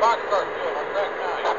Foxtrot, good. On track nine.